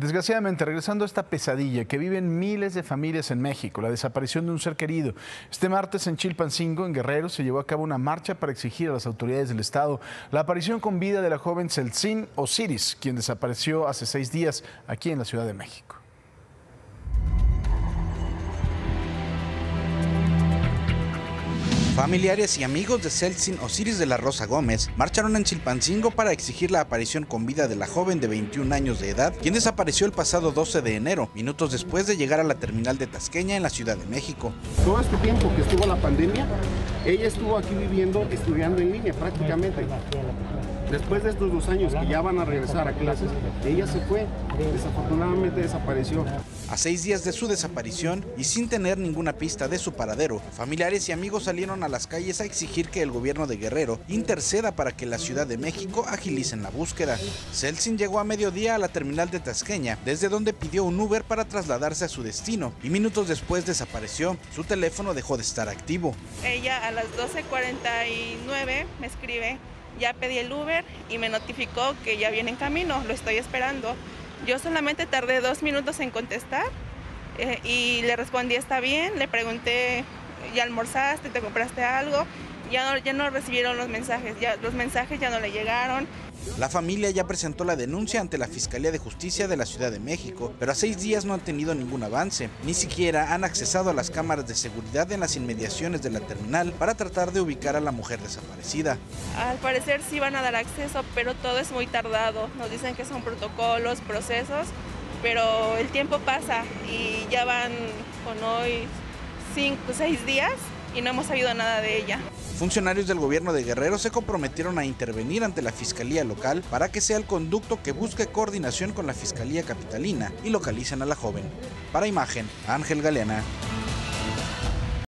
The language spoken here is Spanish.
Desgraciadamente, regresando a esta pesadilla que viven miles de familias en México, la desaparición de un ser querido. Este martes en Chilpancingo, en Guerrero, se llevó a cabo una marcha para exigir a las autoridades del Estado la aparición con vida de la joven Celsin Osiris, quien desapareció hace seis días aquí en la Ciudad de México. Familiares y amigos de Celsin Osiris de la Rosa Gómez marcharon en Chilpancingo para exigir la aparición con vida de la joven de 21 años de edad, quien desapareció el pasado 12 de enero, minutos después de llegar a la terminal de Tasqueña en la Ciudad de México. Todo este tiempo que estuvo la pandemia, ella estuvo aquí viviendo, estudiando en línea prácticamente. Después de estos dos años que ya van a regresar a clases, ella se fue, desafortunadamente desapareció. A seis días de su desaparición y sin tener ninguna pista de su paradero, familiares y amigos salieron a las calles a exigir que el gobierno de Guerrero interceda para que la Ciudad de México agilicen la búsqueda. Celsin llegó a mediodía a la terminal de Tasqueña, desde donde pidió un Uber para trasladarse a su destino y minutos después desapareció. Su teléfono dejó de estar activo. Ella a las 12.49 me escribe ya pedí el Uber y me notificó que ya viene en camino, lo estoy esperando. Yo solamente tardé dos minutos en contestar eh, y le respondí está bien, le pregunté, ¿ya almorzaste? ¿Te compraste algo? Ya no, ya no recibieron los mensajes, ya, los mensajes ya no le llegaron. La familia ya presentó la denuncia ante la Fiscalía de Justicia de la Ciudad de México, pero a seis días no han tenido ningún avance. Ni siquiera han accesado a las cámaras de seguridad en las inmediaciones de la terminal para tratar de ubicar a la mujer desaparecida. Al parecer sí van a dar acceso, pero todo es muy tardado. Nos dicen que son protocolos, procesos, pero el tiempo pasa y ya van con hoy cinco, seis días y no hemos sabido nada de ella. Funcionarios del gobierno de Guerrero se comprometieron a intervenir ante la Fiscalía Local para que sea el conducto que busque coordinación con la Fiscalía Capitalina y localicen a la joven. Para imagen, Ángel Galeana,